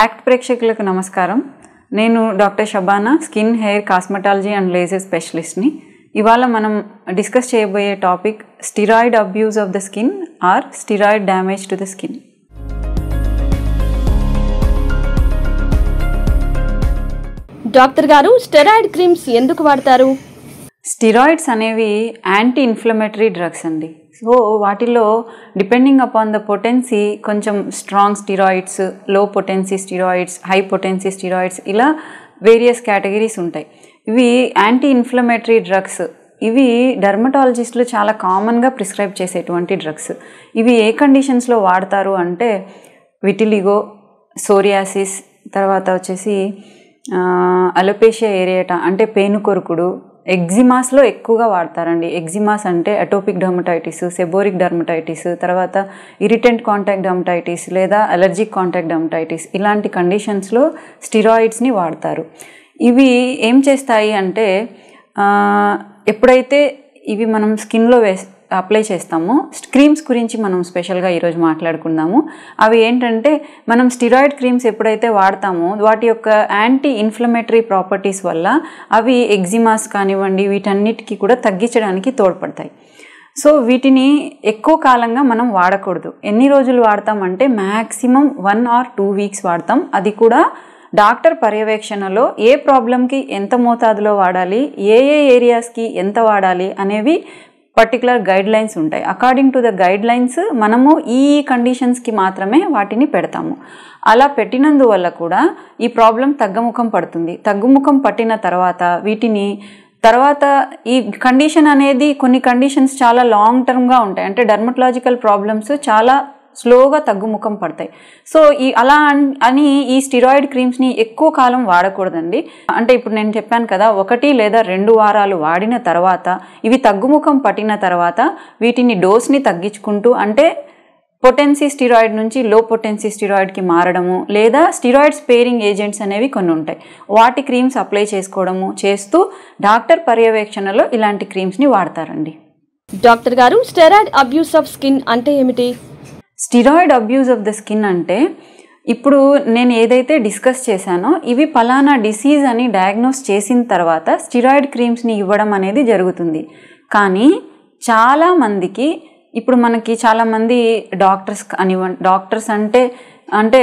Act ప్రేక్షకులకు నమస్కారం. నేను doctor Shabana skin hair cosmetology and laser స్పెషలిస్ట్ని. ఇవాళ మనం డిస్కస్ చేయబోయే topic steroid abuse of the skin or steroid damage to the skin. Doctor గారు steroid creams ఎందుకు వాడతారు? స్టిరాయిడ్స్ అనేవి యాంటీ ఇన్ఫ్లమేటరీ డ్రగ్స్ అండి. సో వాటిలో డిపెండింగ్ అపాన్ ద పొటెన్సీ కొంచెం strong స్టిరాయిడ్స్లో potency steroids high potency steroids ఇలా various categories ఉంటాయి. ఇవి యాంటీ ఇన్ఫ్లమేటరీ డ్రగ్స్ ఇవి డర్మటాలజిస్టులు చాలా కామన్గా ప్రిస్క్రైబ్ చేసేటువంటి డ్రగ్స్ ఇవి ఏ కండిషన్స్లో వాడతారు అంటే విటిలిగో సోరియాసిస్ తర్వాత వచ్చేసి అలోపేషియా ఏరియాటా అంటే పేను కొరుకుడు ఎగ్జిమాస్లో ఎక్కువగా వాడతారండి. ఎగ్జిమాస్ అంటే అటోపిక్ డర్మటైటిస్ సెబోరిక్ డర్మటైటిస్ తర్వాత ఇరిటెంట్ కాంటాక్ట్ డర్మటైటిస్ లేదా అలర్జిక్ కాంటాక్ట్ డర్మటైటిస్ ఇలాంటి కండిషన్స్లో స్టిరాయిడ్స్ని వాడతారు. ఇవి ఏం చేస్తాయి అంటే ఎప్పుడైతే ఇవి మనం స్కిన్లో వేస్ అప్లై చేస్తామో. క్రీమ్స్ గురించి మనం స్పెషల్గా ఈరోజు మాట్లాడుకుందాము. అవి ఏంటంటే మనం స్టిరాయిడ్ క్రీమ్స్ ఎప్పుడైతే వాడతామో వాటి యొక్క యాంటీ ఇన్ఫ్లమేటరీ ప్రాపర్టీస్ వల్ల అవి ఎగ్జిమాస్ కానివ్వండి వీటన్నిటికీ కూడా తగ్గించడానికి తోడ్పడతాయి. సో వీటిని ఎక్కువ కాలంగా మనం వాడకూడదు. ఎన్ని రోజులు వాడతామంటే maximum one or two weeks వాడతాం. అది కూడా డాక్టర్ పర్యవేక్షణలో ఏ ప్రాబ్లంకి ఎంత మోతాదులో వాడాలి ఏ ఏ ఏరియాస్కి ఎంత వాడాలి అనేవి పర్టికులర్ గైడ్ లైన్స్ ఉంటాయి. According to the guidelines మనము ఈ కండిషన్స్కి మాత్రమే వాటిని పెడతాము. అలా పెట్టినందువల్ల కూడా ఈ ప్రాబ్లం తగ్గుముఖం పడుతుంది. తగ్గుముఖం పట్టిన తర్వాత వీటిని తర్వాత ఈ కండిషన్ అనేది కొన్ని కండిషన్స్ చాలా లాంగ్ టర్మ్గా ఉంటాయి. అంటే డర్మటలాజికల్ ప్రాబ్లమ్స్ చాలా స్లోగా తగ్గుముఖం పడతాయి. సో ఈ అలా అని ఈ స్టిరాయిడ్ క్రీమ్స్ని ఎక్కువ కాలం వాడకూడదండి. అంటే ఇప్పుడు నేను చెప్పాను కదా ఒకటి లేదా రెండు వారాలు వాడిన తర్వాత ఇవి తగ్గుముఖం పట్టిన తర్వాత వీటిని డోస్ని తగ్గించుకుంటూ అంటే పొటెన్సీ స్టిరాయిడ్ నుంచి లో పొటెన్సీ స్టిరాయిడ్కి మారడము లేదా స్టిరాయిడ్ స్పేరింగ్ ఏజెంట్స్ అనేవి కొన్ని ఉంటాయి. వాటి క్రీమ్స్ అప్లై చేసుకోవడము చేస్తూ డాక్టర్ పర్యవేక్షణలో ఇలాంటి క్రీమ్స్ని వాడతారండి. డాక్టర్ గారు స్టెరాయిడ్ అబ్యూస్ ఆఫ్ స్కిన్ అంటే ఏమిటి? Steroid abuse of the skin అంటే ఇప్పుడు నేను ఏదైతే డిస్కస్ చేశానో ఇవి పలానా డిసీజ్ అని డయాగ్నోస్ చేసిన తర్వాత స్టిరాయిడ్ క్రీమ్స్ని ఇవ్వడం అనేది జరుగుతుంది. కానీ చాలామందికి ఇప్పుడు మనకి చాలామంది డాక్టర్స్ కానివ్వండి డాక్టర్స్ అంటే అంటే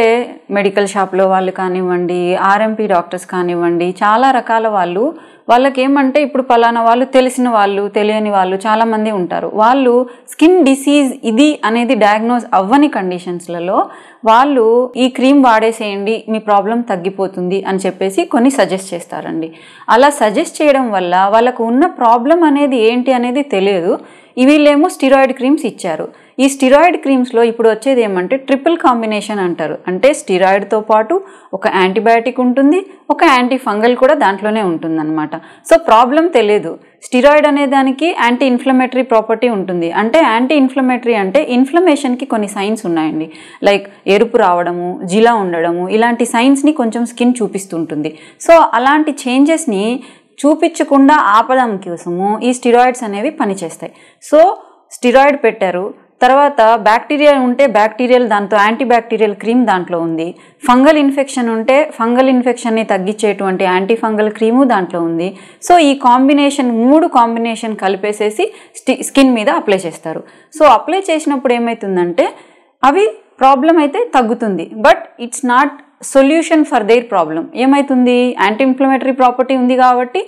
మెడికల్ షాప్లో వాళ్ళు కానివ్వండి ఆర్ఎంపీ డాక్టర్స్ కానివ్వండి చాలా రకాల వాళ్ళు వాళ్ళకి ఏమంటే ఇప్పుడు పలానా వాళ్ళు తెలిసిన వాళ్ళు తెలియని వాళ్ళు చాలామంది ఉంటారు. వాళ్ళు స్కిన్ డిసీజ్ ఇది అనేది డయాగ్నోజ్ అవ్వని కండిషన్స్లలో వాళ్ళు ఈ క్రీమ్ వాడేసేయండి మీ ప్రాబ్లం తగ్గిపోతుంది అని చెప్పేసి కొన్ని సజెస్ట్ చేస్తారండి. అలా సజెస్ట్ చేయడం వల్ల వాళ్ళకు ఉన్న ప్రాబ్లం అనేది ఏంటి అనేది తెలియదు. వీళ్ళేమో స్టిరాయిడ్ క్రీమ్స్ ఇచ్చారు. ఈ స్టిరాయిడ్ క్రీమ్స్లో ఇప్పుడు వచ్చేది ఏమంటే ట్రిపుల్ కాంబినేషన్ అంటారు. అంటే స్టిరాయిడ్తో పాటు ఒక యాంటీబయాటిక్ ఉంటుంది ఒక యాంటీ ఫంగల్ కూడా దాంట్లోనే ఉంటుందన్నమాట. సో ప్రాబ్లం తెలియదు స్టిరాయిడ్ అనే దానికి యాంటీ ఇన్ఫ్లమేటరీ ప్రాపర్టీ ఉంటుంది. అంటే యాంటీ ఇన్ఫ్లమేటరీ అంటే ఇన్ఫ్లమేషన్కి కొన్ని సైన్స్ ఉన్నాయండి. లైక్ ఎరుపు రావడము జిలా ఉండడము ఇలాంటి సైన్స్ని కొంచెం స్కిన్ చూపిస్తుంటుంది. సో అలాంటి చేంజెస్ని చూపించకుండా ఆపడం కోసము ఈ స్టిరాయిడ్స్ అనేవి పనిచేస్తాయి. సో స్టిరాయిడ్ పెట్టారు. తర్వాత బ్యాక్టీరియా ఉంటే బ్యాక్టీరియల్ దాంతో యాంటీ బ్యాక్టీరియల్ క్రీమ్ దాంట్లో ఉంది. ఫంగల్ ఇన్ఫెక్షన్ ఉంటే ఫంగల్ ఇన్ఫెక్షన్ని తగ్గించేటువంటి యాంటీ ఫంగల్ క్రీము దాంట్లో ఉంది. సో ఈ కాంబినేషన్ మూడు కాంబినేషన్ కలిపేసేసి స్టి స్కిన్ మీద అప్లై చేస్తారు. సో అప్లై చేసినప్పుడు ఏమవుతుందంటే అవి ప్రాబ్లం అయితే తగ్గుతుంది. But it's not solution for their problem. ఏమవుతుంది యాంటీ ఇన్ఫ్లమేటరీ ప్రాపర్టీ ఉంది కాబట్టి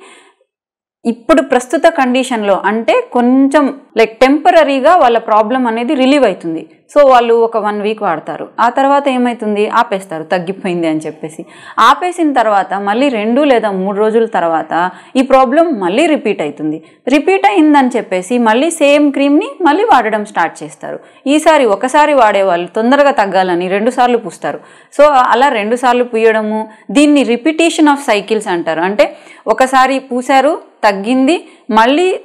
ఇప్పుడు ప్రస్తుత కండిషన్లో అంటే కొంచెం లైక్ టెంపరీగా వాళ్ళ ప్రాబ్లం అనేది రిలీవ్ అవుతుంది. సో వాళ్ళు ఒక వన్ వీక్ వాడతారు. ఆ తర్వాత ఏమవుతుంది ఆపేస్తారు. తగ్గిపోయింది అని చెప్పేసి. ఆపేసిన తర్వాత మళ్ళీ రెండు లేదా మూడు రోజుల తర్వాత ఈ ప్రాబ్లం మళ్ళీ రిపీట్ అవుతుంది రిపీట్ అయిందని చెప్పేసి మళ్ళీ సేమ్ క్రీమ్ని మళ్ళీ వాడడం స్టార్ట్ చేస్తారు. ఈసారి ఒకసారి వాడే వాళ్ళు తొందరగా తగ్గాలని రెండుసార్లు పూస్తారు. సో అలా రెండుసార్లు పూయడము దీన్ని రిపిటేషన్ ఆఫ్ సైకిల్స్ అంటారు. అంటే ఒకసారి పూసారు తగ్గింది మళ్ళీ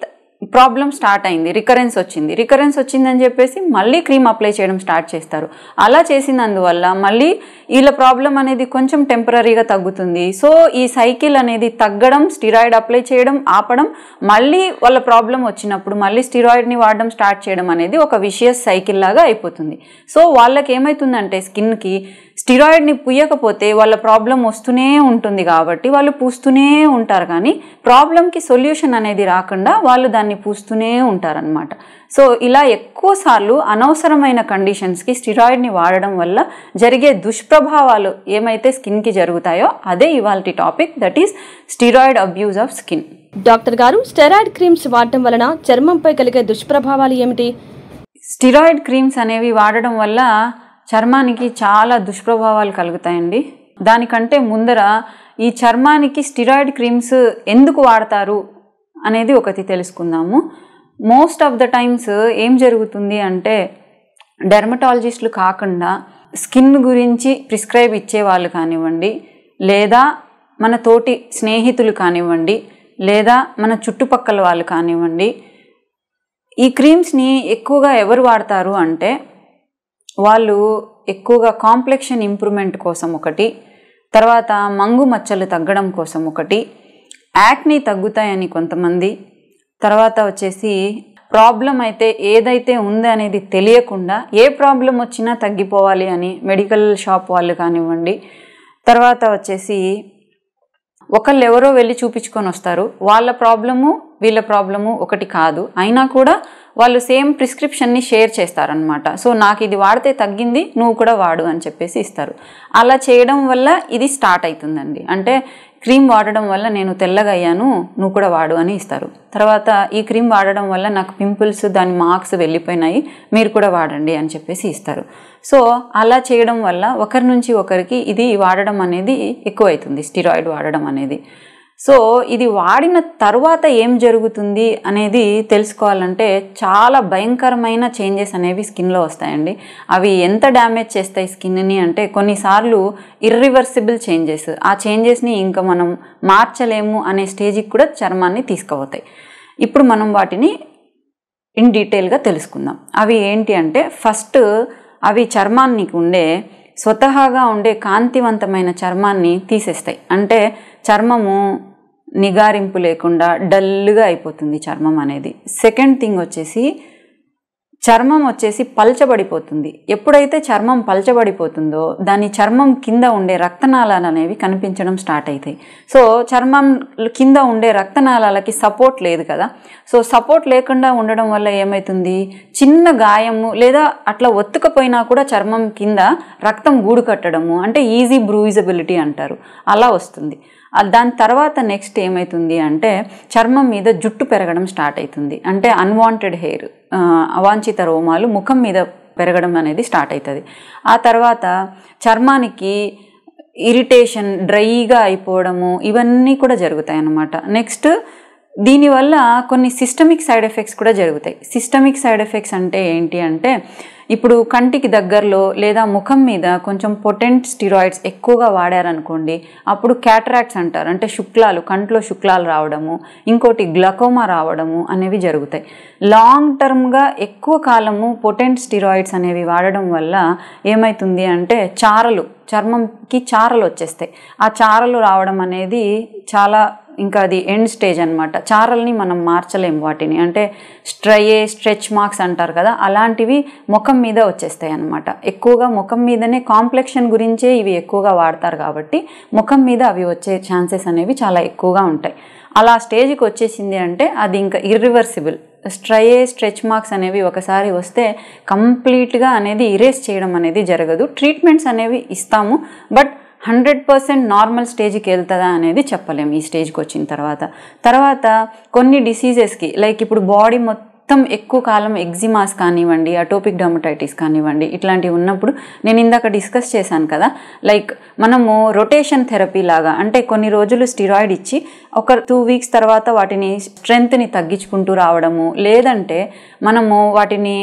ప్రాబ్లం స్టార్ట్ అయింది రికరెన్స్ వచ్చింది. రికరెన్స్ వచ్చిందని చెప్పేసి మళ్ళీ క్రీమ్ అప్లై చేయడం స్టార్ట్ చేస్తారు. అలా చేసినందువల్ల మళ్ళీ వీళ్ళ ప్రాబ్లం అనేది కొంచెం టెంపరీగా తగ్గుతుంది. సో ఈ సైకిల్ అనేది తగ్గడం స్టిరాయిడ్ అప్లై చేయడం ఆపడం మళ్ళీ వాళ్ళ ప్రాబ్లం వచ్చినప్పుడు మళ్ళీ స్టిరాయిడ్ని వాడడం స్టార్ట్ చేయడం అనేది ఒక విషియస్ సైకిల్ లాగా అయిపోతుంది. సో వాళ్ళకి ఏమవుతుందంటే స్కిన్కి స్టిరాయిడ్ని పుయ్యకపోతే వాళ్ళ ప్రాబ్లం వస్తూనే ఉంటుంది కాబట్టి వాళ్ళు పూస్తూనే ఉంటారు. కానీ ప్రాబ్లంకి సొల్యూషన్ అనేది రాకుండా వాళ్ళు దాన్ని పూస్తూనే ఉంటారనమాట సో ఇలా ఎక్కువసార్లు అనవసరమైన కండిషన్స్కి స్టిరాయిడ్ని వాడడం వల్ల జరిగే దుష్ప్రభావాలు ఏమైతే స్కిన్కి జరుగుతాయో అదే ఇవాళ topic that is steroid abuse of skin doctor గారు స్టెరాయిడ్ క్రీమ్స్ వాడటం వలన చర్మంపై కలిగే దుష్ప్రభావాలు ఏమిటి? స్టిరాయిడ్ క్రీమ్స్ అనేవి వాడడం వల్ల చర్మానికి చాలా దుష్ప్రభావాలు కలుగుతాయండి. దానికంటే ముందర ఈ చర్మానికి స్టిరాయిడ్ క్రీమ్స్ ఎందుకు వాడతారు? అనేది ఒకటి తెలుసుకుందాము. మోస్ట్ ఆఫ్ ద టైమ్స్ ఏం జరుగుతుంది అంటే డెర్మటాలజిస్టులు కాకుండా స్కిన్ గురించి ప్రిస్క్రైబ్ ఇచ్చే వాళ్ళు కానివ్వండి లేదా మన తోటి స్నేహితులు కానివ్వండి లేదా మన చుట్టుపక్కల వాళ్ళు కానివ్వండి ఈ క్రీమ్స్ని ఎక్కువగా ఎవరు వాడతారు అంటే వాళ్ళు ఎక్కువగా కాంప్లెక్షన్ ఇంప్రూవ్మెంట్ కోసం ఒకటి తర్వాత మంగు మచ్చలు తగ్గడం కోసం ఒకటి యాక్ని తగ్గుతాయని కొంతమంది. తర్వాత వచ్చేసి ప్రాబ్లం అయితే ఏదైతే ఉంది అనేది తెలియకుండా ఏ ప్రాబ్లం వచ్చినా తగ్గిపోవాలి అని మెడికల్ షాప్ వాళ్ళు కానివ్వండి. తర్వాత వచ్చేసి ఒకళ్ళు ఎవరో వెళ్ళి చూపించుకొని వస్తారు. వాళ్ళ ప్రాబ్లము వీళ్ళ ప్రాబ్లము ఒకటి కాదు. అయినా కూడా వాళ్ళు సేమ్ ప్రిస్క్రిప్షన్ని షేర్ చేస్తారనమాట సో నాకు ఇది వాడితే తగ్గింది నువ్వు కూడా వాడు అని చెప్పేసి ఇస్తారు. అలా చేయడం వల్ల ఇది స్టార్ట్ అవుతుందండి. అంటే క్రీమ్ వాడడం వల్ల నేను తెల్లగా అయ్యాను నువ్వు కూడా వాడు అని ఇస్తారు. తర్వాత ఈ క్రీమ్ వాడడం వల్ల నాకు పింపుల్స్ దాని మార్క్స్ వెళ్ళిపోయినాయి మీరు కూడా వాడండి అని చెప్పేసి ఇస్తారు. సో అలా చేయడం వల్ల ఒకరి నుంచి ఒకరికి ఇది వాడడం అనేది ఎక్కువైతుంది స్టిరాయిడ్ వాడడం అనేది. సో ఇది వాడిన తర్వాత ఏం జరుగుతుంది అనేది తెలుసుకోవాలంటే చాలా భయంకరమైన చేంజెస్ అనేవి స్కిన్లో వస్తాయండి. అవి ఎంత డ్యామేజ్ చేస్తాయి స్కిన్ని అంటే కొన్నిసార్లు ఇర్రివర్సిబుల్ చేంజెస్ ఆ చేంజెస్ని ఇంకా మనం మార్చలేము అనే స్టేజ్కి కూడా చర్మాన్ని తీసుకుపోతాయి. ఇప్పుడు మనం వాటిని ఇన్ డీటెయిల్గా తెలుసుకుందాం. అవి ఏంటి అంటే ఫస్ట్ అవి చర్మానికి ఉండే స్వతహాగా ఉండే కాంతివంతమైన చర్మాన్ని తీసేస్తాయి. అంటే చర్మము నిగారింపు లేకుండా డల్గా అయిపోతుంది చర్మం అనేది. సెకండ్ థింగ్ వచ్చేసి చర్మం వచ్చేసి పల్చబడిపోతుంది. ఎప్పుడైతే చర్మం పల్చబడిపోతుందో దాని చర్మం కింద ఉండే రక్తనాళాలు అనేవి కనిపించడం స్టార్ట్ అవుతాయి సో చర్మం కింద ఉండే రక్తనాళాలకి సపోర్ట్ లేదు కదా. సో సపోర్ట్ లేకుండా ఉండడం వల్ల ఏమవుతుంది చిన్న గాయము లేదా అట్లా ఒత్తుకపోయినా కూడా చర్మం కింద రక్తం గూడు కట్టడము అంటే ఈజీ బ్రూయిజబిలిటీ అంటారు. అలా వస్తుంది. దాని తర్వాత నెక్స్ట్ ఏమవుతుంది అంటే చర్మం మీద జుట్టు పెరగడం స్టార్ట్ అవుతుంది. అంటే అన్వాంటెడ్ హెయిర్ అవాంఛిత రోమాలు ముఖం మీద పెరగడం అనేది స్టార్ట్ అవుతుంది. ఆ తర్వాత చర్మానికి ఇరిటేషన్ డ్రైగా అయిపోవడము ఇవన్నీ కూడా జరుగుతాయి అన్నమాట నెక్స్ట్ దీనివల్ల కొన్ని సిస్టమిక్ సైడ్ ఎఫెక్ట్స్ కూడా జరుగుతాయి. సిస్టమిక్ సైడ్ ఎఫెక్ట్స్ అంటే ఏంటి అంటే ఇప్పుడు కంటికి దగ్గరలో లేదా ముఖం మీద కొంచెం పొటెంట్ స్టిరాయిడ్స్ ఎక్కువగా వాడారనుకోండి అప్పుడు క్యాటరాక్ట్స్ అంటారు. అంటే శుక్లాలు కంట్లో శుక్లాలు రావడము ఇంకోటి గ్లకోమా రావడము అనేవి జరుగుతాయి. లాంగ్ టర్మ్గా ఎక్కువ కాలము పొటెంట్ స్టిరాయిడ్స్ అనేవి వాడడం వల్ల ఏమవుతుంది అంటే చారలు చర్మంకి చారలు వచ్చేస్తాయి. ఆ చారలు రావడం అనేది చాలా ఇంకా అది ఎండ్ స్టేజ్ అనమాట చారల్ని మనం మార్చలేం వాటిని. అంటే స్ట్రయే స్ట్రెచ్ మార్క్స్ అంటారు కదా అలాంటివి ముఖం మీద వచ్చేస్తాయి అనమాట ఎక్కువగా ముఖం మీదనే కాంప్లెక్షన్ గురించే ఇవి ఎక్కువగా వాడతారు కాబట్టి ముఖం మీద అవి వచ్చే ఛాన్సెస్ అనేవి చాలా ఎక్కువగా ఉంటాయి. అలా స్టేజ్కి వచ్చేసింది అంటే అది ఇంకా ఇర్రివర్సిబుల్ స్ట్రయే స్ట్రెచ్ మార్క్స్ అనేవి ఒకసారి వస్తే కంప్లీట్గా అనేది ఇరేస్ చేయడం అనేది జరగదు. ట్రీట్మెంట్స్ అనేవి ఇస్తాము. బట్ హండ్రెడ్ పర్సెంట్ నార్మల్ స్టేజ్కి వెళ్తుందా అనేది చెప్పలేము ఈ స్టేజ్కి వచ్చిన తర్వాత. తర్వాత కొన్ని డిసీజెస్కి లైక్ ఇప్పుడు బాడీ మొత్తం ఎక్కువ కాలం ఎగ్జిమాస్ కానివ్వండి అటోపిక్ డర్మటైటిస్ కానివ్వండి ఇట్లాంటివి ఉన్నప్పుడు నేను ఇందాక డిస్కస్ చేశాను కదా లైక్ మనము రొటేషన్ థెరపీ లాగా అంటే కొన్ని రోజులు స్టిరాయిడ్ ఇచ్చి ఒక టూ వీక్స్ తర్వాత వాటిని స్ట్రెంగ్త్ని తగ్గించుకుంటూ రావడము లేదంటే మనము వాటిని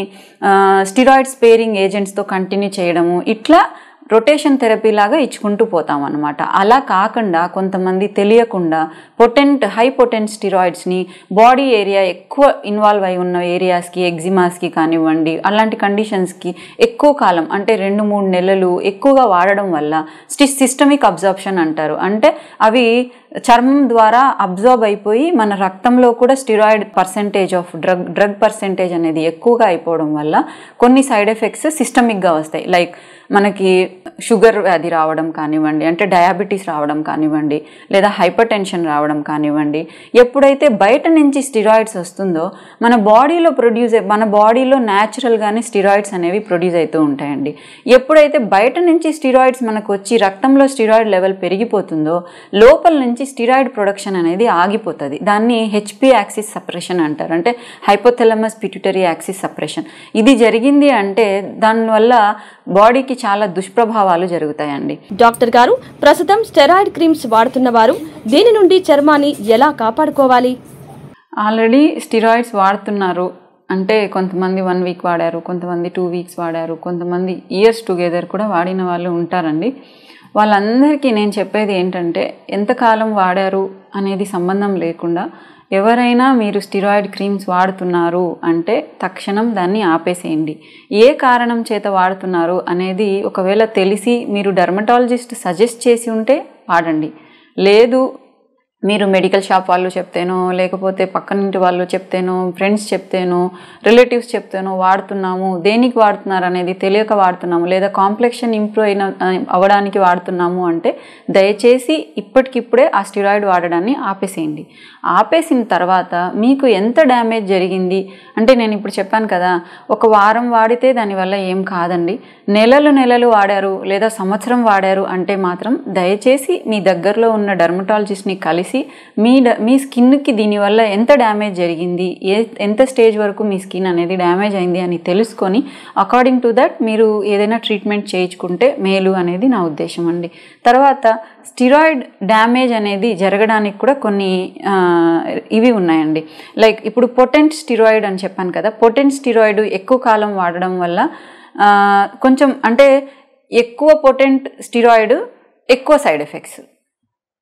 స్టిరాయిడ్ స్పేరింగ్ ఏజెంట్స్తో కంటిన్యూ చేయడము ఇట్లా రొటేషన్ థెరపీ లాగా ఇచ్చుకుంటూ పోతాం అనమాట అలా కాకుండా కొంతమంది తెలియకుండా పొటెంట్ హై పొటెంట్ స్టిరాయిడ్స్ని బాడీ ఏరియా ఎక్కువ ఇన్వాల్వ్ అయి ఉన్న ఏరియాస్కి ఎగ్జిమాస్కి కానివ్వండి అలాంటి కండిషన్స్కి ఎక్కువ కాలం అంటే రెండు మూడు నెలలు ఎక్కువగా వాడడం వల్ల స్టి సిస్టమిక్ అబ్జార్ప్షన్ అంటారు. అంటే అవి చర్మం ద్వారా అబ్జార్బ్ అయిపోయి మన రక్తంలో కూడా steroid percentage of drug drug percentage అనేది ఎక్కువగా అయిపోవడం వల్ల కొన్ని సైడ్ ఎఫెక్ట్స్ సిస్టమిక్గా వస్తాయి. లైక్ మనకి షుగర్ వ్యాధి రావడం కానివ్వండి అంటే డయాబెటీస్ రావడం కానివ్వండి లేదా హైపర్ టెన్షన్ రావడం కానివ్వండి ఎప్పుడైతే బయట నుంచి స్టిరాయిడ్స్ వస్తుందో మన బాడీలో ప్రొడ్యూస్ మన బాడీలో న్యాచురల్గానే స్టిరాయిడ్స్ అనేవి ప్రొడ్యూస్ అవుతూ ఉంటాయండి. ఎప్పుడైతే బయట నుంచి స్టిరాయిడ్స్ మనకు వచ్చి రక్తంలో స్టిరాయిడ్ లెవెల్ పెరిగిపోతుందో లోపల నుంచి స్టిరాయిడ్ ప్రొడక్షన్ అనేది ఆగిపోతుంది. దాన్ని హెచ్పి యాక్సిస్ సప్రెషన్ అంటారు. అంటే హైపోథెలమస్ పిట్యూటరీ యాక్సిస్ సప్రెషన్. ఇది జరిగింది అంటే దానివల్ల బాడీకి చాలా దుష్ప్రభావాలు జరుగుతాయండి. డాక్టర్ గారు ప్రస్తుతం స్టెరాయిడ్ క్రీమ్స్ వాడుతున్న వారు దీని నుండి చర్మాన్ని ఎలా కాపాడుకోవాలి? ఆల్రెడీ స్టిరాయిడ్స్ వాడుతున్నారు. అంటే కొంతమంది వన్ వీక్ వాడారు కొంతమంది టూ వీక్స్ వాడారు కొంతమంది ఇయర్స్ టుగెదర్ కూడా వాడిన వాళ్ళు ఉంటారండి. వాళ్ళందరికీ నేను చెప్పేది ఏంటంటే ఎంతకాలం వాడారు అనేది సంబంధం లేకుండా ఎవరైనా మీరు స్టిరాయిడ్ క్రీమ్స్ వాడుతున్నారు అంటే తక్షణం దాన్ని ఆపేసేయండి. ఏ కారణం చేత వాడుతున్నారు అనేది ఒకవేళ తెలిసి మీరు డర్మటాలజిస్ట్ సజెస్ట్ చేసి ఉంటే వాడండి. లేదు మీరు మెడికల్ షాప్ వాళ్ళు చెప్తేనో లేకపోతే పక్కనింటి వాళ్ళు చెప్తేనో ఫ్రెండ్స్ చెప్తేనో రిలేటివ్స్ చెప్తేనో వాడుతున్నాము. దేనికి వాడుతున్నారు అనేది తెలియక వాడుతున్నాము. లేదా కాంప్లెక్షన్ ఇంప్రూవ్ అయిన అవ్వడానికి వాడుతున్నాము అంటే దయచేసి ఇప్పటికిప్పుడే ఆ స్టిరాయిడ్ వాడడాన్ని ఆపేసేయండి. ఆపేసిన తర్వాత మీకు ఎంత డ్యామేజ్ జరిగింది? అంటే నేను ఇప్పుడు చెప్పాను కదా ఒక వారం వాడితే దానివల్ల ఏం కాదండి. నెలలు నెలలు వాడారు లేదా సంవత్సరం వాడారు అంటే మాత్రం దయచేసి మీ దగ్గరలో ఉన్న డర్మటాలజిస్ట్ని కలిసి మీ డ మీ స్కిన్కి దీనివల్ల ఎంత డ్యామేజ్ జరిగింది? ఏ ఎంత స్టేజ్ వరకు మీ స్కిన్ అనేది డ్యామేజ్ అయింది అని తెలుసుకొని అకార్డింగ్ టు దట్ మీరు ఏదైనా ట్రీట్మెంట్ చేయించుకుంటే మేలు అనేది నా ఉద్దేశం అండి. తర్వాత స్టిరాయిడ్ డ్యామేజ్ అనేది జరగడానికి కూడా కొన్ని ఇవి ఉన్నాయండి. లైక్ ఇప్పుడు పొటెంట్ స్టిరాయిడ్ అని చెప్పాను కదా పొటెంట్ స్టిరాయిడ్ ఎక్కువ కాలం వాడడం వల్ల కొంచెం అంటే ఎక్కువ పొటెంట్ స్టిరాయిడ్ ఎక్కువ సైడ్ ఎఫెక్ట్స్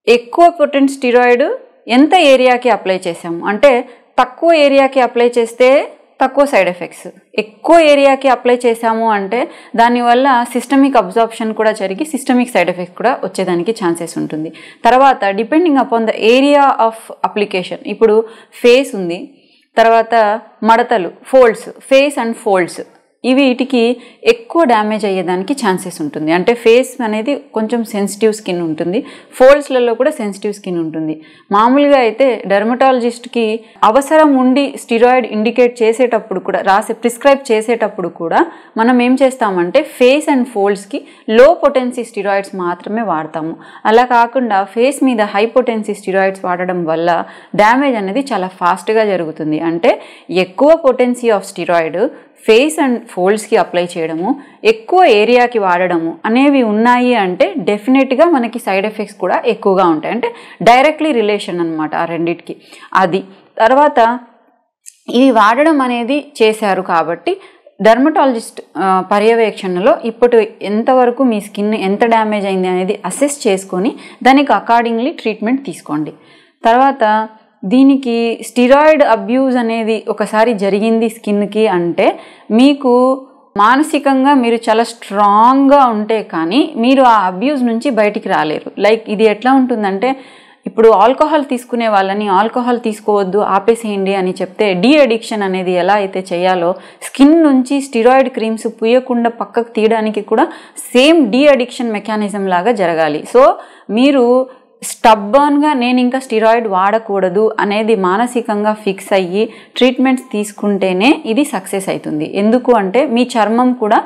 ఎక్కువ పొటెంట్ స్టిరాయిడ్ ఎంత ఏరియాకి అప్లై చేసాము అంటే తక్కువ ఏరియాకి అప్లై చేస్తే తక్కువ సైడ్ ఎఫెక్ట్స్. ఎక్కువ ఏరియాకి అప్లై చేసాము అంటే దానివల్ల సిస్టమిక్ అబ్జార్ప్షన్ కూడా జరిగి సిస్టమిక్ సైడ్ ఎఫెక్ట్ కూడా వచ్చేదానికి ఛాన్సెస్ ఉంటుంది. తర్వాత depending upon the area of application. ఇప్పుడు ఫేస్ ఉంది. తర్వాత మడతలు ఫోల్డ్స్ ఫేస్ అండ్ ఫోల్డ్స్. ఇవి వీటికి ఎక్కువ డ్యామేజ్ అయ్యేదానికి ఛాన్సెస్ ఉంటుంది. అంటే ఫేస్ అనేది కొంచెం సెన్సిటివ్ స్కిన్ ఉంటుంది. ఫోల్డ్స్లలో కూడా సెన్సిటివ్ స్కిన్ ఉంటుంది. మామూలుగా అయితే డెర్మటాలజిస్ట్కి అవసరం ఉండి స్టిరాయిడ్ ఇండికేట్ చేసేటప్పుడు కూడా రాసే ప్రిస్క్రైబ్ చేసేటప్పుడు కూడా మనం ఏం చేస్తామంటే ఫేస్ అండ్ ఫోల్డ్స్కి లో పొటెన్సీ స్టిరాయిడ్స్ మాత్రమే వాడతాము. అలా కాకుండా ఫేస్ మీద హై పొటెన్సీ స్టిరాయిడ్స్ వాడడం వల్ల డ్యామేజ్ అనేది చాలా ఫాస్ట్గా జరుగుతుంది. అంటే ఎక్కువ potency of steroid face and ఫోల్డ్స్కి apply చేయడము ఎక్కువ ఏరియాకి వాడడము అనేవి ఉన్నాయి అంటే డెఫినెట్గా మనకి సైడ్ ఎఫెక్ట్స్ కూడా ఎక్కువగా ఉంటాయి. అంటే డైరెక్ట్లీ రిలేషన్ అనమాట ఆ రెండిటికి. అది. తర్వాత ఇవి వాడడం అనేది చేశారు కాబట్టి డర్మటాలజిస్ట్ పర్యవేక్షణలో ఇప్పుడు ఎంతవరకు మీ స్కిన్ ఎంత డ్యామేజ్ అయింది అనేది అసెస్ చేసుకొని దానికి అకార్డింగ్లీ ట్రీట్మెంట్ తీసుకోండి. తర్వాత దీనికి స్టిరాయిడ్ అబ్యూజ్ అనేది ఒకసారి జరిగింది స్కిన్కి అంటే మీకు మానసికంగా మీరు చాలా స్ట్రాంగ్గా ఉంటే కానీ మీరు ఆ అబ్యూజ్ నుంచి బయటికి రాలేరు. లైక్ ఇది ఎట్లా ఉంటుందంటే ఇప్పుడు ఆల్కహాల్ తీసుకునే వాళ్ళని ఆల్కహాల్ తీసుకోవద్దు ఆపేసేయండి అని చెప్తే డీ అడిక్షన్ అనేది ఎలా అయితే చేయాలో స్కిన్ నుంచి స్టిరాయిడ్ క్రీమ్స్ పుయ్యకుండా పక్కకు తీయడానికి కూడా సేమ్ డీ అడిక్షన్ మెకానిజం లాగా జరగాలి. సో మీరు స్టబ్బర్న్గా నేను ఇంకా స్టిరాయిడ్ వాడకూడదు అనేది మానసికంగా ఫిక్స్ అయ్యి ట్రీట్మెంట్స్ తీసుకుంటేనే ఇది సక్సెస్ అవుతుంది. ఎందుకు అంటే మీ చర్మం కూడా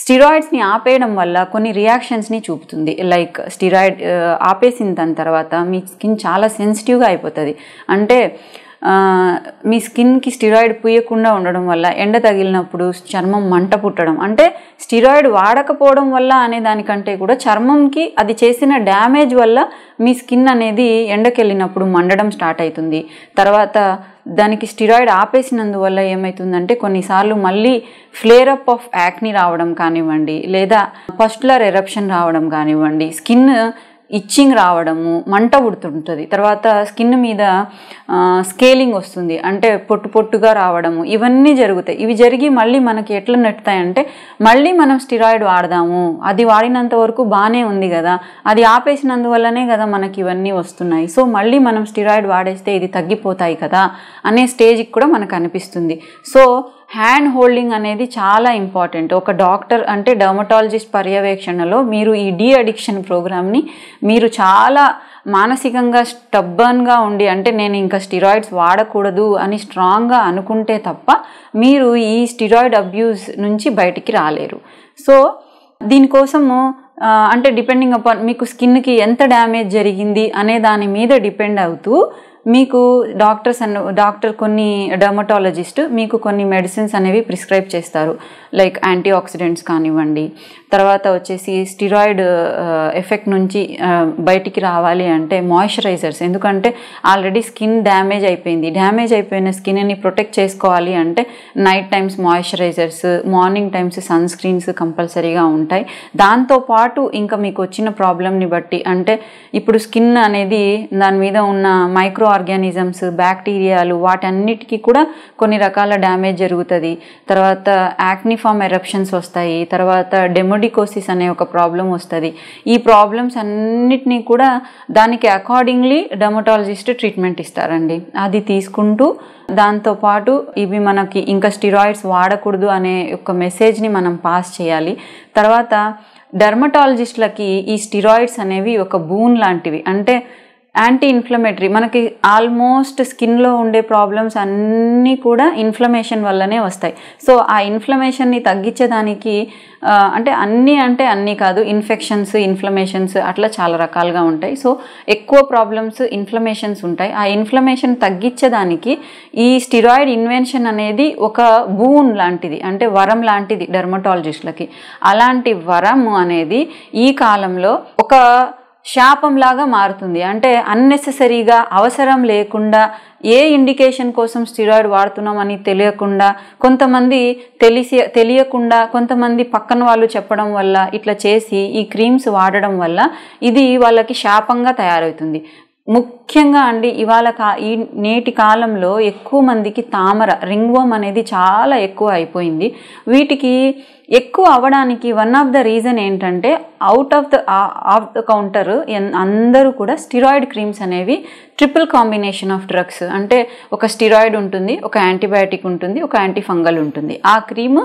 స్టిరాయిడ్స్ని ఆపేయడం వల్ల కొన్ని రియాక్షన్స్ని చూపుతుంది. లైక్ స్టిరాయిడ్ ఆపేసిన దాని తర్వాత మీ స్కిన్ చాలా సెన్సిటివ్గా అయిపోతుంది. అంటే మీ స్కిన్కి స్టిరాయిడ్ పూయకుండా ఉండడం వల్ల ఎండ తగిలినప్పుడు చర్మం మంట పుట్టడం అంటే స్టిరాయిడ్ వాడకపోవడం వల్ల అనే దానికంటే కూడా చర్మంకి అది చేసిన డ్యామేజ్ వల్ల మీ స్కిన్ అనేది ఎండకెళ్ళినప్పుడు మండడం స్టార్ట్ అవుతుంది. తర్వాత దానికి స్టిరాయిడ్ ఆపేసినందువల్ల ఏమవుతుందంటే కొన్నిసార్లు మళ్ళీ ఫ్లేర్ అప్ ఆఫ్ యాక్ని రావడం కానివ్వండి లేదా పస్టులర్ ఎరప్షన్ రావడం కానివ్వండి స్కిన్ ఇచ్చింగ్ రావడము మంట పుడుతుంటుంది తర్వాత స్కిన్ మీద స్కేలింగ్ వస్తుంది. అంటే పొట్టు పొట్టుగా రావడము ఇవన్నీ జరుగుతాయి. ఇవి జరిగి మళ్ళీ మనకి ఎట్లా నెట్టుతాయంటే మళ్ళీ మనం స్టిరాయిడ్ వాడదాము. అది వాడినంత వరకు బాగానే ఉంది కదా. అది ఆపేసినందువల్లనే కదా మనకి ఇవన్నీ వస్తున్నాయి. సో మళ్ళీ మనం స్టిరాయిడ్ వాడేస్తే ఇది తగ్గిపోతాయి కదా అనే స్టేజ్కి కూడా మనకు అనిపిస్తుంది. సో హ్యాండ్ హోల్డింగ్ అనేది చాలా ఇంపార్టెంట్. ఒక డాక్టర్ అంటే డర్మటాలజిస్ట్ పర్యవేక్షణలో మీరు ఈ డీ అడిక్షన్ ప్రోగ్రామ్ని మీరు చాలా మానసికంగా స్టబ్బన్గా ఉండి అంటే నేను ఇంకా స్టిరాయిడ్స్ వాడకూడదు అని స్ట్రాంగ్గా అనుకుంటే తప్ప మీరు ఈ స్టిరాయిడ్ అబ్యూస్ నుంచి బయటికి రాలేరు. సో దీనికోసము అంటే డిపెండింగ్ అపాన్ మీకు స్కిన్కి ఎంత డ్యామేజ్ జరిగింది అనే దాని మీద డిపెండ్ అవుతూ మీకు డాక్టర్స్ అన్న డాక్టర్ కొన్ని డర్మటాలజిస్ట్ మీకు కొన్ని మెడిసిన్స్ అనేవి ప్రిస్క్రైబ్ చేస్తారు. లైక్ యాంటీ ఆక్సిడెంట్స్ కానివ్వండి తర్వాత వచ్చేసి స్టిరాయిడ్ ఎఫెక్ట్ నుంచి బయటికి రావాలి అంటే మాయిశ్చరైజర్స్. ఎందుకంటే ఆల్రెడీ స్కిన్ డ్యామేజ్ అయిపోయింది. డ్యామేజ్ అయిపోయిన స్కిన్ని ప్రొటెక్ట్ చేసుకోవాలి అంటే night times moisturisers morning times sunscreens కంపల్సరీగా ఉంటాయి. దాంతోపాటు ఇంకా మీకు వచ్చిన ప్రాబ్లమ్ని బట్టి అంటే ఇప్పుడు స్కిన్ అనేది దాని మీద ఉన్న మైక్రో ఆర్గానిజమ్స్ బ్యాక్టీరియాలు వాటన్నిటికీ కూడా కొన్ని రకాల డ్యామేజ్ జరుగుతుంది. తర్వాత యాక్నిఫామ్ ఎరప్షన్స్ వస్తాయి. తర్వాత డెమో హెమోడికోసిస్ అనే ఒక ప్రాబ్లం వస్తుంది. ఈ ప్రాబ్లమ్స్ అన్నిటినీ కూడా దానికి అకార్డింగ్లీ డెమోటాలజిస్ట్ ట్రీట్మెంట్ ఇస్తారండి. అది తీసుకుంటూ దాంతోపాటు ఇవి మనకి ఇంకా స్టిరాయిడ్స్ వాడకూడదు అనే ఒక మెసేజ్ని మనం పాస్ చేయాలి. తర్వాత డర్మటాలజిస్టులకి ఈ స్టిరాయిడ్స్ అనేవి ఒక బూన్ లాంటివి. అంటే యాంటీ ఇన్ఫ్లమేటరీ మనకి ఆల్మోస్ట్ స్కిన్లో ఉండే ప్రాబ్లమ్స్ అన్నీ కూడా ఇన్ఫ్లమేషన్ వల్లనే వస్తాయి. సో ఆ ఇన్ఫ్లమేషన్ని తగ్గించేదానికి అంటే అన్నీ అంటే అన్నీ కాదు ఇన్ఫెక్షన్స్ ఇన్ఫ్లమేషన్స్ అట్లా చాలా రకాలుగా ఉంటాయి. సో ఎక్కువ ప్రాబ్లమ్స్ ఇన్ఫ్లమేషన్స్ ఉంటాయి. ఆ ఇన్ఫ్లమేషన్ తగ్గించేదానికి ఈ స్టిరాయిడ్ ఇన్వెన్షన్ అనేది ఒక బూన్ లాంటిది అంటే వరం లాంటిది డెర్మటాలజిస్టులకి అలాంటి వరం అనేది ఈ కాలంలో ఒక శాపంలాగా మారుతుంది. అంటే అన్నెసెసరీగా అవసరం లేకుండా ఏ ఇండికేషన్ కోసం స్టిరాయిడ్ వాడుతున్నామని తెలియకుండా కొంతమంది తెలిసి తెలియకుండా కొంతమంది పక్కన వాళ్ళు చెప్పడం వల్ల ఇట్లా చేసి ఈ క్రీమ్స్ వాడడం వల్ల ఇది వాళ్ళకి శాపంగా తయారవుతుంది. ముక్ ముఖ్యంగా అండి ఇవాళ కా ఈ నేటి కాలంలో ఎక్కువ మందికి తామర రింగ్వమ్ అనేది చాలా ఎక్కువ అయిపోయింది. వీటికి ఎక్కువ అవ్వడానికి వన్ ఆఫ్ ద రీజన్ ఏంటంటే out of the of the counter అందరూ కూడా స్టిరాయిడ్ క్రీమ్స్ అనేవి ట్రిపుల్ కాంబినేషన్ ఆఫ్ డ్రగ్స్ అంటే ఒక స్టిరాయిడ్ ఉంటుంది ఒక యాంటీబయాటిక్ ఉంటుంది ఒక యాంటీఫంగల్ ఉంటుంది. ఆ క్రీమ్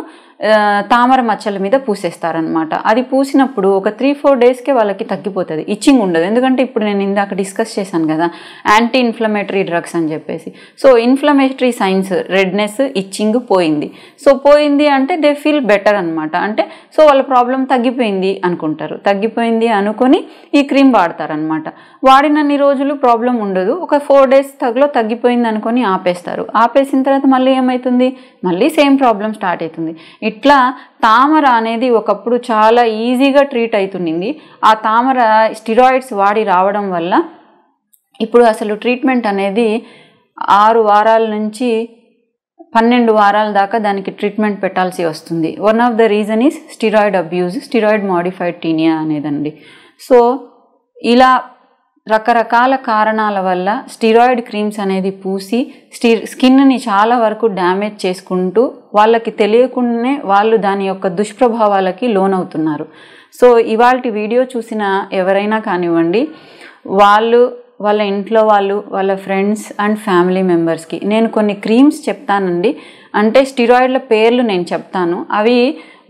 తామర మచ్చల మీద పూసేస్తారనమాట అది పూసినప్పుడు ఒక త్రీ ఫోర్ డేస్కే వాళ్ళకి తగ్గిపోతుంది. ఇచ్చింగ్ ఉండదు. ఎందుకంటే ఇప్పుడు నేను ఇందాక డిస్కస్ చేశాను కదా యాంటీ ఇన్ఫ్లమేటరీ డ్రగ్స్ అని చెప్పేసి. So inflammatory signs redness itching పోయింది. సో పోయింది అంటే దే ఫీల్ బెటర్ అనమాట అంటే సో వాళ్ళ ప్రాబ్లం తగ్గిపోయింది అనుకుంటారు. తగ్గిపోయింది అనుకొని ఈ క్రీమ్ వాడతారనమాట వాడినన్ని రోజులు ప్రాబ్లం ఉండదు. ఒక ఫోర్ డేస్ తగ్లో తగ్గిపోయింది అనుకొని ఆపేస్తారు. ఆపేసిన తర్వాత మళ్ళీ ఏమవుతుంది మళ్ళీ సేమ్ ప్రాబ్లం స్టార్ట్ అవుతుంది. ఇట్లా తామర అనేది ఒకప్పుడు చాలా ఈజీగా ట్రీట్ అవుతుంది ఆ తామర స్టిరాయిడ్స్ వాడి రావడం వల్ల ఇప్పుడు అసలు ట్రీట్మెంట్ అనేది ఆరు వారాల నుంచి పన్నెండు వారాల దాకా దానికి ట్రీట్మెంట్ పెట్టాల్సి వస్తుంది. One of the reason is steroid abuse steroid modified tinea అనేదండి. So ఇలా రకరకాల కారణాల వల్ల స్టిరాయిడ్ క్రీమ్స్ అనేది పూసి స్టి స్కిన్ని చాలా వరకు డ్యామేజ్ చేసుకుంటూ వాళ్ళకి తెలియకుండానే వాళ్ళు దాని యొక్క దుష్ప్రభావాలకి లోనవుతున్నారు. సో ఇవాళ వీడియో చూసిన ఎవరైనా కానివ్వండి వాళ్ళు వాళ్ళ ఇంట్లో వాళ్ళు వాళ్ళ ఫ్రెండ్స్ అండ్ ఫ్యామిలీ మెంబర్స్కి నేను కొన్ని క్రీమ్స్ చెప్తానండి. అంటే స్టిరాయిడ్ల పేర్లు నేను చెప్తాను. అవి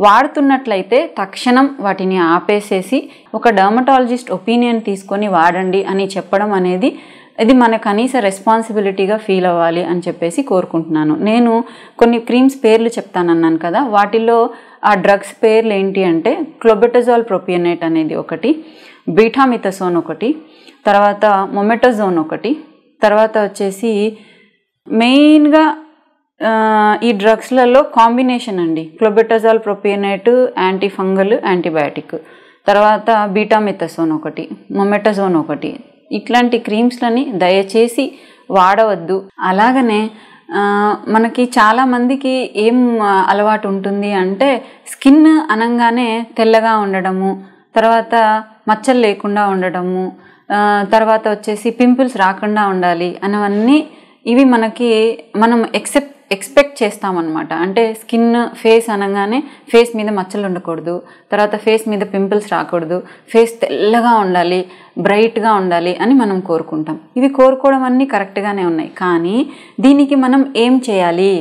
వాడుతున్నట్లయితే తక్షణం వాటిని ఆపేసేసి ఒక డర్మటాలజిస్ట్ ఒపీనియన్ తీసుకొని వాడండి అని చెప్పడం అనేది ఇది మన కనీస రెస్పాన్సిబిలిటీగా ఫీల్ అవ్వాలి అని చెప్పేసి కోరుకుంటున్నాను. నేను కొన్ని క్రీమ్స్ పేర్లు చెప్తానన్నాను కదా వాటిల్లో ఆ డ్రగ్స్ పేర్లు ఏంటి అంటే క్లోబెటజాల్ ప్రొపియనేట్ అనేది ఒకటి బీటామిథసోన్ ఒకటి తర్వాత మొమెటోజోన్ ఒకటి. తర్వాత వచ్చేసి మెయిన్గా ఈ డ్రగ్స్లలో కాంబినేషన్ అండి. Clobetasol propionate antifungal antibiotic. తర్వాత బీటామిథసోన్ ఒకటి మొమెటజోన్ ఒకటి. ఇట్లాంటి క్రీమ్స్లని దయచేసి వాడవద్దు. అలాగనే మనకి చాలామందికి ఏం అలవాటు ఉంటుంది అంటే స్కిన్ అనంగానే తెల్లగా ఉండడము తర్వాత మచ్చలు లేకుండా ఉండడము తర్వాత వచ్చేసి పింపుల్స్ రాకుండా ఉండాలి అనవన్నీ ఇవి మనకి మనం ఎక్సెప్ట్ ఎక్స్పెక్ట్ చేస్తామన్నమాట. అంటే స్కిన్ ఫేస్ అనగానే ఫేస్ మీద మచ్చలు ఉండకూడదు తర్వాత ఫేస్ మీద పింపుల్స్ రాకూడదు ఫేస్ తెల్లగా ఉండాలి బ్రైట్గా ఉండాలి అని మనం కోరుకుంటాం. ఇవి కోరుకోవడం అన్నీ కరెక్ట్గానే ఉన్నాయి. కానీ దీనికి మనం ఏం చేయాలి?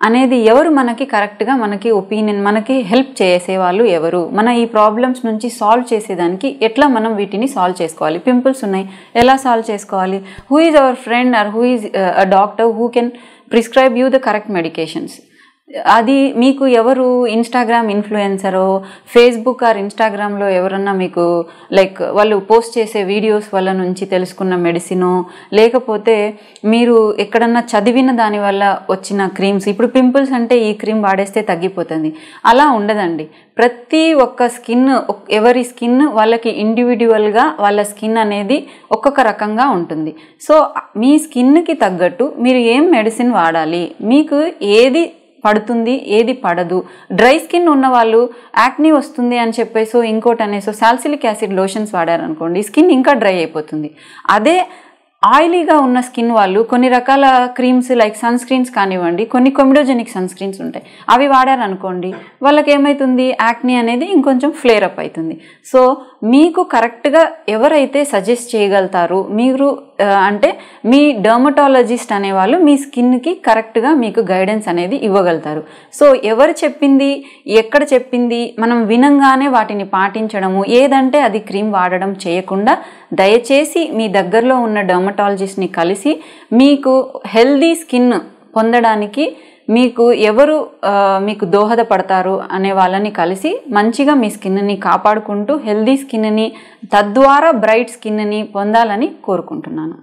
అనేది ఎవరు మనకి కరెక్ట్గా మనకి ఒపీనియన్ మనకి హెల్ప్ చేసేవాళ్ళు ఎవరు? మన ఈ ప్రాబ్లమ్స్ నుంచి సాల్వ్ చేసేదానికి ఎట్లా మనం వీటిని సాల్వ్ చేసుకోవాలి? పింపుల్స్ ఉన్నాయి. ఎలా సాల్వ్ చేసుకోవాలి? Who is our friend or who is a doctor who can prescribe you the correct medications అది మీకు ఎవరు ఇన్స్టాగ్రామ్ ఇన్ఫ్లుయెన్సరో ఫేస్బుక్ ఆర్ ఇన్స్టాగ్రామ్లో ఎవరన్నా మీకు లైక్ వాళ్ళు పోస్ట్ చేసే వీడియోస్ వల్ల నుంచి తెలుసుకున్న మెడిసినో లేకపోతే మీరు ఎక్కడన్నా చదివిన దాని వల్ల వచ్చిన క్రీమ్స్ ఇప్పుడు పింపుల్స్ అంటే ఈ క్రీమ్ వాడేస్తే తగ్గిపోతుంది. అలా ఉండదండి. ప్రతి ఒక్క స్కిన్ ఎవరి స్కిన్ వాళ్ళకి ఇండివిజువల్గా వాళ్ళ స్కిన్ అనేది ఒక్కొక్క రకంగా ఉంటుంది. సో మీ స్కిన్కి తగ్గట్టు మీరు ఏం మెడిసిన్ వాడాలి? మీకు ఏది పడుతుంది ఏది పడదు. డ్రై స్కిన్ ఉన్న వాళ్ళు యాక్నీ వస్తుంది అని చెప్పేసో ఇంకోటి అనేసో సాల్సిలిక్ యాసిడ్ లోషన్స్ వాడారనుకోండి స్కిన్ ఇంకా డ్రై అయిపోతుంది. అదే ఆయిలీగా ఉన్న స్కిన్ వాళ్ళు కొన్ని రకాల క్రీమ్స్ లైక్ సన్ స్క్రీన్స్ కానివ్వండి కొన్ని కొమిడోజెనిక్ సన్ స్క్రీన్స్ ఉంటాయి. అవి వాడారనుకోండి వాళ్ళకి ఏమవుతుంది యాక్నీ అనేది ఇంకొంచెం ఫ్లేర్ అప్ అవుతుంది సో మీకు కరెక్ట్గా ఎవరైతే సజెస్ట్ చేయగలుగుతారు మీరు అంటే మీ డర్మటాలజిస్ట్ అనేవాళ్ళు మీ స్కిన్కి కరెక్ట్గా మీకు గైడెన్స్ అనేది ఇవ్వగలుగుతారు. సో ఎవరు చెప్పింది ఎక్కడ చెప్పింది మనం వినంగానే వాటిని పాటించడము ఏదంటే అది క్రీమ్ వాడడం చేయకుండా దయచేసి మీ దగ్గరలో ఉన్న డర్మటాలజిస్ట్ని కలిసి మీకు హెల్దీ స్కిన్ పొందడానికి మీకు ఎవరు మీకు దోహదపడతారు అనే వాళ్ళని కలిసి మంచిగా మీ స్కిన్ని కాపాడుకుంటూ హెల్దీ స్కిన్ని తద్వారా బ్రైట్ స్కిన్ని పొందాలని కోరుకుంటున్నాను.